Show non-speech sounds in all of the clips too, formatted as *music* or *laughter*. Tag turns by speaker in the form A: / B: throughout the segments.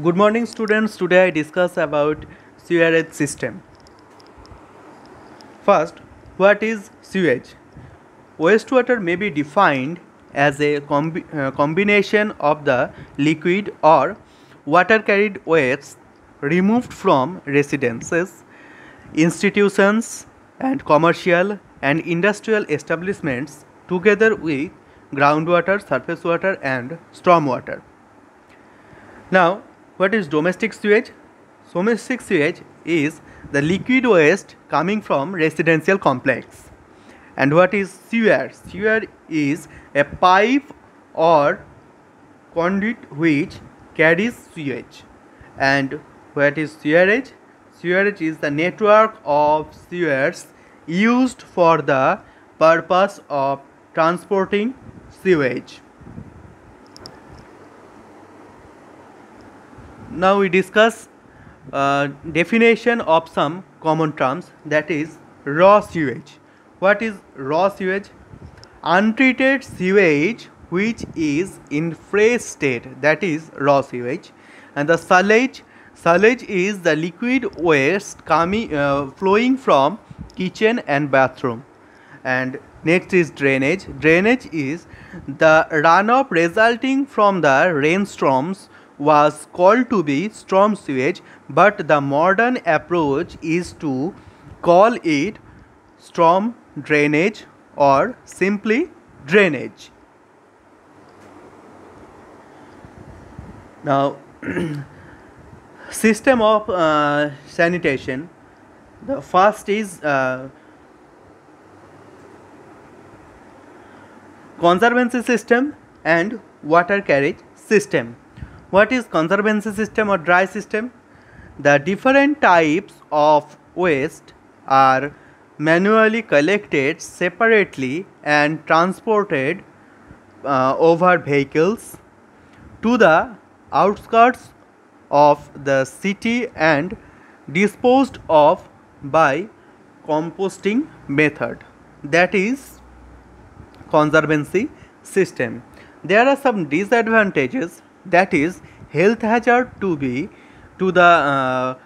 A: Good morning students. Today I discuss about sewerage system. First, what is sewage? Wastewater may be defined as a uh, combination of the liquid or water carried waste removed from residences, institutions and commercial and industrial establishments together with groundwater, surface water and storm water. Now, what is domestic sewage? Domestic sewage is the liquid waste coming from residential complex. And what is sewer? Sewer is a pipe or conduit which carries sewage. And what is sewerage? Sewerage is the network of sewers used for the purpose of transporting sewage. Now we discuss uh, definition of some common terms that is raw sewage. What is raw sewage? Untreated sewage which is in fresh state that is raw sewage and the sullage sullage is the liquid waste coming uh, flowing from kitchen and bathroom and next is drainage drainage is the runoff resulting from the rainstorms was called to be storm sewage but the modern approach is to call it storm drainage or simply drainage now *clears throat* system of uh, sanitation the first is uh, conservancy system and water carriage system. What is conservancy system or dry system? The different types of waste are manually collected separately and transported uh, over vehicles to the outskirts of the city and disposed of by composting method. That is conservancy system. There are some disadvantages that is health hazard to be to the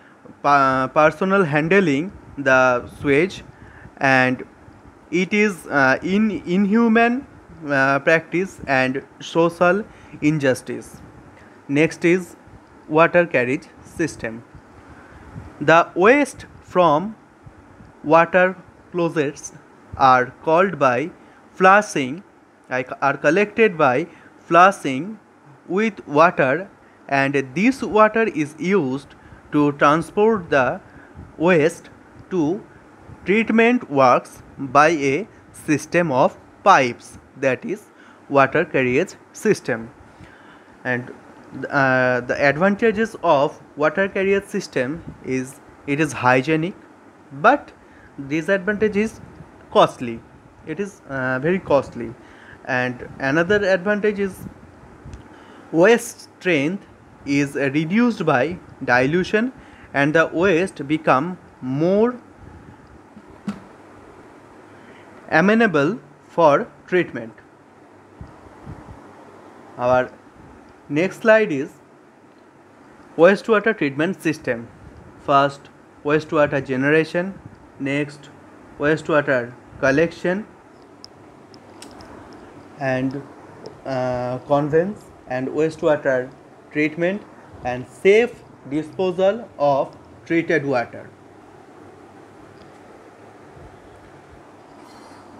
A: uh, personal handling the sewage and it is uh, in inhuman uh, practice and social injustice. Next is water carriage system. The waste from water closets are called by flushing are collected by flushing with water and this water is used to transport the waste to treatment works by a system of pipes that is water carriage system. And uh, the advantages of water carrier system is it is hygienic but disadvantage is costly. It is uh, very costly. And another advantage is waste strength is reduced by dilution and the waste become more amenable for treatment. Our next slide is wastewater treatment system. First wastewater generation. Next wastewater collection and uh, conveyance and wastewater treatment and safe disposal of treated water.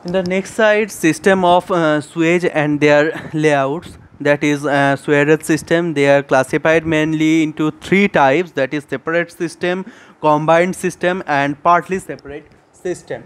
A: In the next slide system of uh, sewage and their layouts. That is uh, sewerage system they are classified mainly into three types. That is separate system combined system and partly separate system